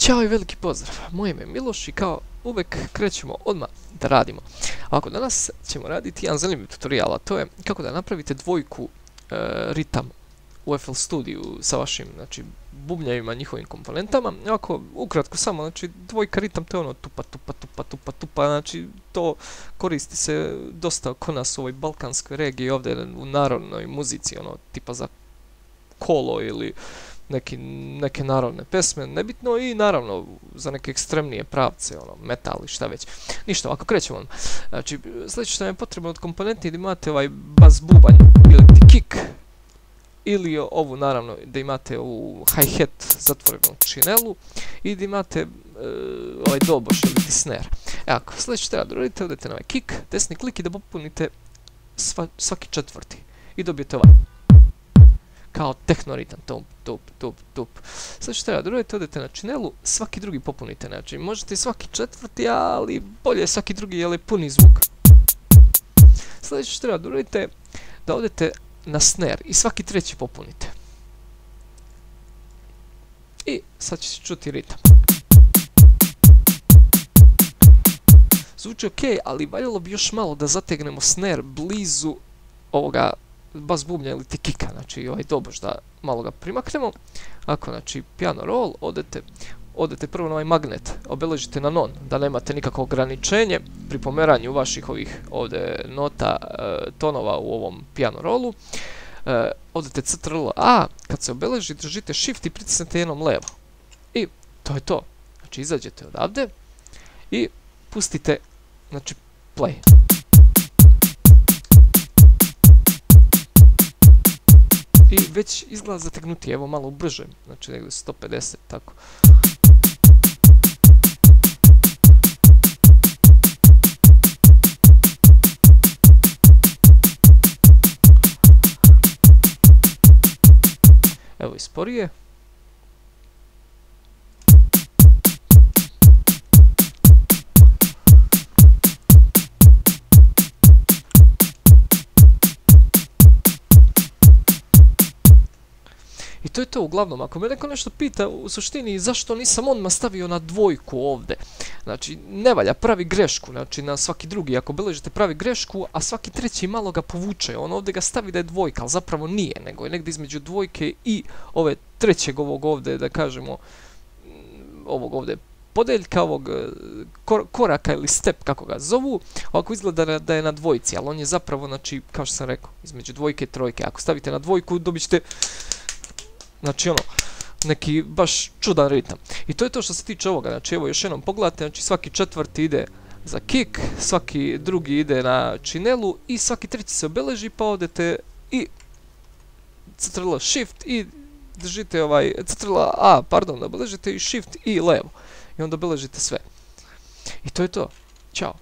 Ćao i veliki pozdrav, moje ime je Miloš i kao uvek krećemo odmah da radimo. Ovako, danas ćemo raditi jedan zanimljiv tutorial, a to je kako da napravite dvojku e, ritam u FL Studio sa vašim znači, bubnjavima, njihovim komponentama. Ovako, ukratko samo, znači dvojka ritam to je ono tupa, tupa, tupa, tupa, tupa, znači to koristi se dosta kod nas u ovoj balkanskoj regiji ovdje u narodnoj muzici, ono tipa za kolo ili neki, neke narodne pesme, nebitno i naravno za neke ekstremnije pravce, ono, metal i šta već. Ništa, ovako krećemo, znači, sljedeće što nam je potrebno od komponenti da imate ovaj bas bubanj ili ti kick, ili ovu naravno da imate u hi-hat zatvorenom činelu i da imate e, ovaj doboš ili ti snare. E ako sljedeće treba da radite, odete na ovaj kick, desni klik i da popunite sva, svaki četvrti i dobijete ovaj kao tehnoritam, tup, tup, tup, tup. Sad što treba da odete na činelu, svaki drugi popunite, znači možete svaki četvrti, ali bolje svaki drugi, jer je puni zvuk. Sljedeće što treba da uradite, da odete na snare i svaki treći popunite. I sad će se čuti ritam. Zvuči ok, ali valjalo bi još malo da zategnemo snare blizu ovoga bas bubnja ili ti kika, znači ovaj doboš da malo ga primaknemo. Ako, znači, piano roll, odete, odete prvo na ovaj magnet, obeležite na non, da nemate nikakvo ograničenje pri pomeranju vaših ovih ovde nota, e, tonova u ovom piano rollu. E, odete CTRL A, kad se obeleži, držite shift i pritisnete jednom levo. I to je to. Znači, izađete odavde i pustite, znači, play. Već izgleda zategnuti, evo malo brže, znači negdje 150, tako. Evo i sporije. I to je to uglavnom, ako me neko nešto pita u suštini zašto nisam odmah stavio na dvojku ovde, znači ne valja, pravi grešku, znači na svaki drugi, ako beležite pravi grešku, a svaki treći malo ga povuče, on ovde ga stavi da je dvojka, ali zapravo nije, nego je negdje između dvojke i ove trećeg ovog ovde, da kažemo, ovog ovde podeljka ovog e, kor koraka ili step kako ga zovu, ovako izgleda da je na dvojci, ali on je zapravo, znači, kao što sam rekao, između dvojke i trojke. Ako stavite na dvojku, dobit ćete Znači ono, neki baš čudan ritam. I to je to što se tiče ovoga. Znači evo još jednom pogledajte, znači svaki četvrti ide za kick, svaki drugi ide na činelu i svaki treći se obeleži pa odete i CTRL shift i držite ovaj CTRL A, pardon, obeležite i shift i levo. I onda obeležite sve. I to je to. Ćao.